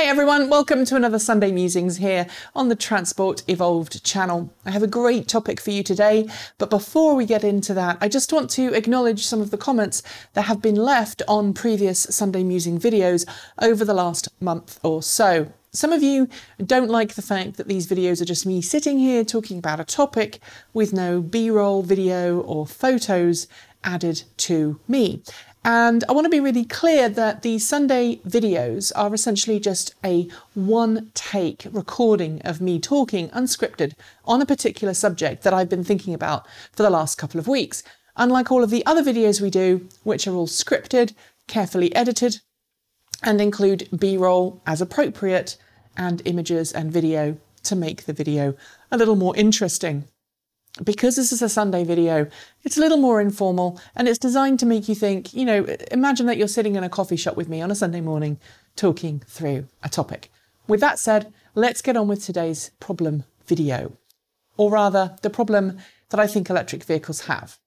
Hey everyone, welcome to another Sunday Musings here on the Transport Evolved channel. I have a great topic for you today, but before we get into that, I just want to acknowledge some of the comments that have been left on previous Sunday Musing videos over the last month or so. Some of you don't like the fact that these videos are just me sitting here talking about a topic with no B-roll video or photos added to me. And I want to be really clear that the Sunday videos are essentially just a one take recording of me talking unscripted on a particular subject that I've been thinking about for the last couple of weeks. Unlike all of the other videos we do, which are all scripted, carefully edited, and include B roll as appropriate and images and video to make the video a little more interesting because this is a Sunday video, it's a little more informal and it's designed to make you think, you know, imagine that you're sitting in a coffee shop with me on a Sunday morning talking through a topic. With that said, let's get on with today's problem video, or rather, the problem that I think electric vehicles have.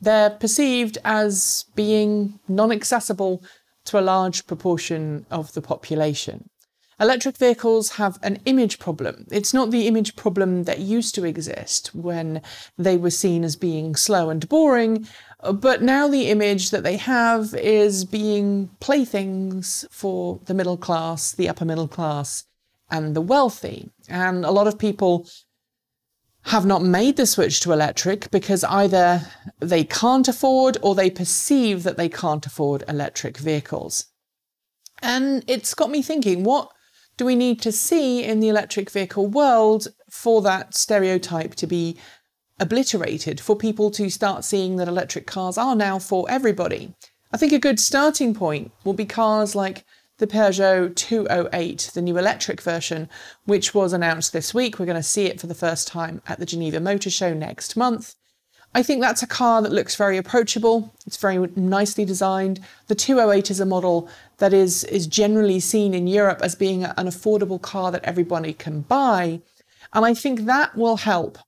They're perceived as being non accessible to a large proportion of the population. Electric vehicles have an image problem. It's not the image problem that used to exist when they were seen as being slow and boring, but now the image that they have is being playthings for the middle class, the upper middle class, and the wealthy. And a lot of people have not made the switch to electric because either they can't afford or they perceive that they can't afford electric vehicles. And it's got me thinking, what do we need to see in the electric vehicle world for that stereotype to be obliterated, for people to start seeing that electric cars are now for everybody? I think a good starting point will be cars like the Peugeot 208, the new electric version, which was announced this week. We're going to see it for the first time at the Geneva Motor Show next month. I think that's a car that looks very approachable. It's very nicely designed. The 208 is a model that is, is generally seen in Europe as being an affordable car that everybody can buy. And I think that will help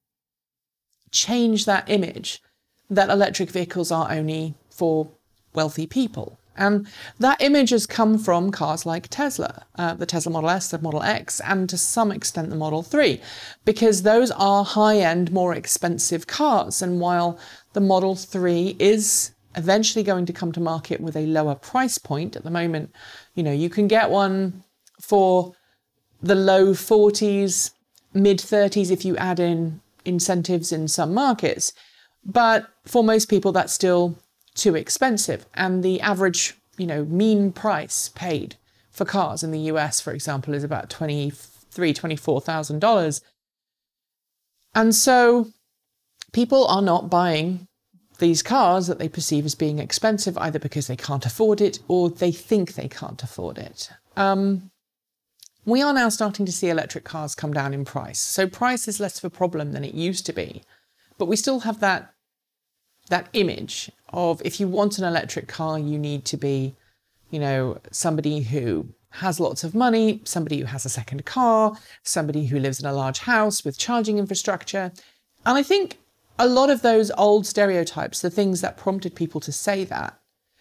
change that image that electric vehicles are only for wealthy people. And that image has come from cars like Tesla, uh, the Tesla Model S, the Model X, and to some extent the Model 3, because those are high end, more expensive cars. And while the Model 3 is eventually going to come to market with a lower price point at the moment, you know, you can get one for the low 40s, mid 30s if you add in incentives in some markets. But for most people, that's still too expensive. And the average, you know, mean price paid for cars in the US, for example, is about twenty-three, twenty-four thousand dollars. And so people are not buying these cars that they perceive as being expensive, either because they can't afford it or they think they can't afford it. Um, we are now starting to see electric cars come down in price. So price is less of a problem than it used to be. But we still have that that image of if you want an electric car, you need to be, you know, somebody who has lots of money, somebody who has a second car, somebody who lives in a large house with charging infrastructure. And I think a lot of those old stereotypes, the things that prompted people to say that,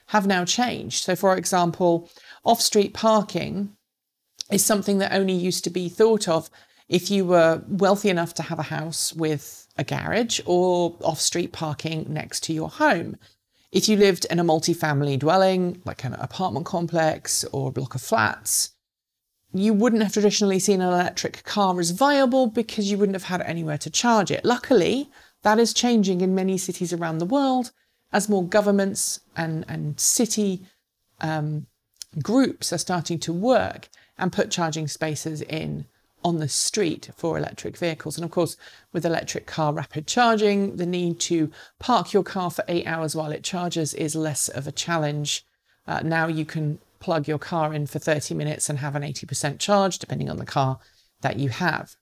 have now changed. So, for example, off street parking is something that only used to be thought of if you were wealthy enough to have a house with a garage or off street parking next to your home. If you lived in a multi-family dwelling, like an apartment complex or a block of flats, you wouldn't have traditionally seen an electric car as viable because you wouldn't have had anywhere to charge it. Luckily, that is changing in many cities around the world as more governments and, and city um, groups are starting to work and put charging spaces in on the street for electric vehicles. And of course, with electric car rapid charging, the need to park your car for eight hours while it charges is less of a challenge. Uh, now you can plug your car in for 30 minutes and have an 80% charge, depending on the car that you have.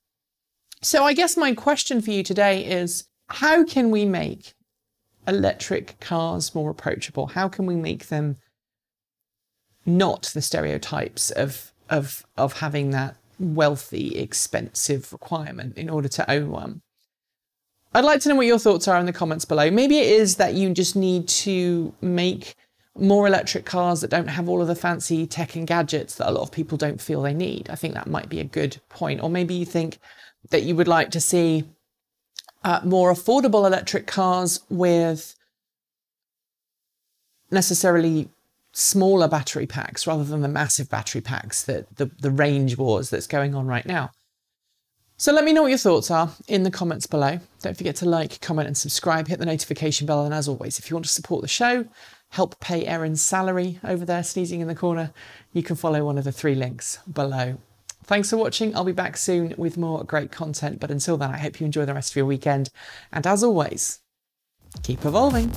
So I guess my question for you today is how can we make electric cars more approachable? How can we make them not the stereotypes of of of having that wealthy, expensive requirement in order to own one. I'd like to know what your thoughts are in the comments below. Maybe it is that you just need to make more electric cars that don't have all of the fancy tech and gadgets that a lot of people don't feel they need. I think that might be a good point. Or maybe you think that you would like to see uh, more affordable electric cars with necessarily smaller battery packs rather than the massive battery packs that the, the range wars that's going on right now. So let me know what your thoughts are in the comments below. Don't forget to like, comment and subscribe, hit the notification bell and as always, if you want to support the show, help pay Erin's salary over there sneezing in the corner, you can follow one of the three links below. Thanks for watching. I'll be back soon with more great content. But until then, I hope you enjoy the rest of your weekend. And as always, keep evolving.